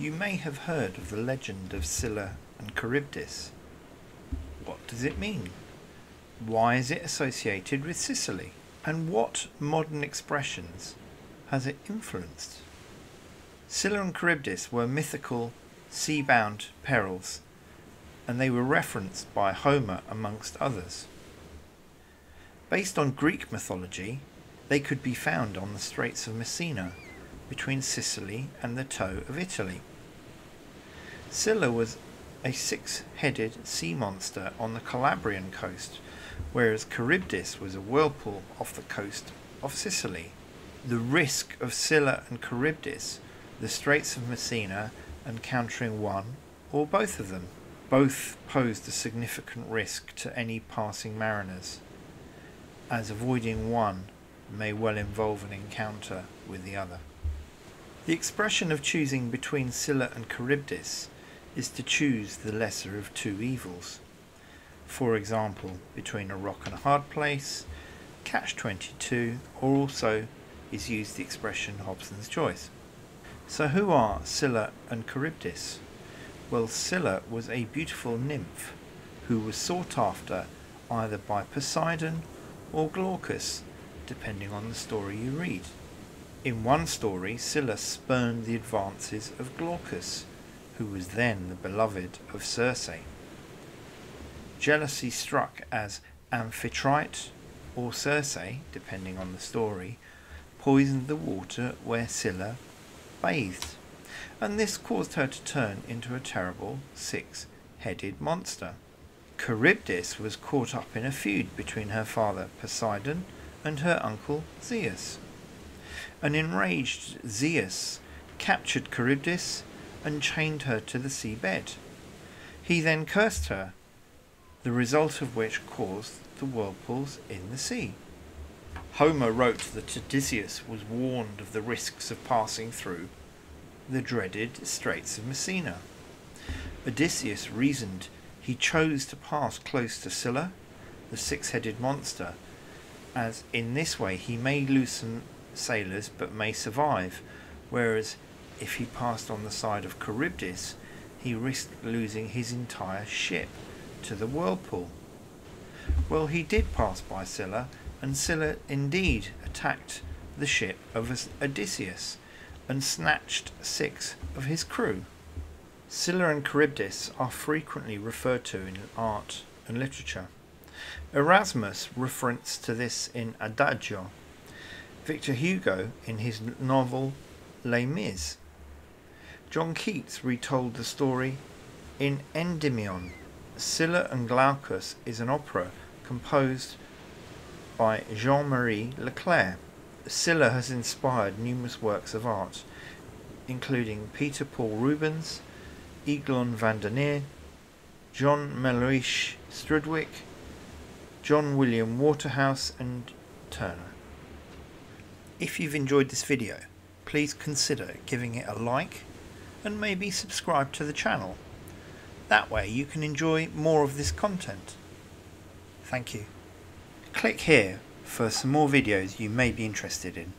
You may have heard of the legend of Scylla and Charybdis. What does it mean? Why is it associated with Sicily? And what modern expressions has it influenced? Scylla and Charybdis were mythical, sea-bound perils, and they were referenced by Homer amongst others. Based on Greek mythology, they could be found on the Straits of Messina, between Sicily and the toe of Italy. Scylla was a six-headed sea monster on the Calabrian coast, whereas Charybdis was a whirlpool off the coast of Sicily. The risk of Scylla and Charybdis, the Straits of Messina, encountering one or both of them. Both posed a significant risk to any passing mariners, as avoiding one may well involve an encounter with the other. The expression of choosing between Scylla and Charybdis is to choose the lesser of two evils. For example, between a rock and a hard place, catch 22, or also is used the expression Hobson's choice. So who are Scylla and Charybdis? Well, Scylla was a beautiful nymph who was sought after either by Poseidon or Glaucus, depending on the story you read. In one story, Scylla spurned the advances of Glaucus, who was then the beloved of Circe. Jealousy struck as Amphitrite or Circe, depending on the story, poisoned the water where Scylla bathed and this caused her to turn into a terrible six-headed monster. Charybdis was caught up in a feud between her father Poseidon and her uncle Zeus. An enraged Zeus captured Charybdis and chained her to the seabed. He then cursed her, the result of which caused the whirlpools in the sea. Homer wrote that Odysseus was warned of the risks of passing through the dreaded Straits of Messina. Odysseus reasoned he chose to pass close to Scylla, the six-headed monster, as in this way he may some sailors but may survive, whereas if he passed on the side of Charybdis, he risked losing his entire ship to the whirlpool. Well, he did pass by Scylla, and Scylla indeed attacked the ship of Odysseus, and snatched six of his crew. Scylla and Charybdis are frequently referred to in art and literature. Erasmus reference to this in Adagia, Victor Hugo in his novel Les Mis. John Keats retold the story in Endymion. Scylla and Glaucus is an opera composed by Jean-Marie Leclair. Scylla has inspired numerous works of art, including Peter Paul Rubens, Eglon van der Neer, John Melhuish Strudwick, John William Waterhouse and Turner. If you've enjoyed this video, please consider giving it a like and maybe subscribe to the channel. That way you can enjoy more of this content. Thank you. Click here for some more videos you may be interested in.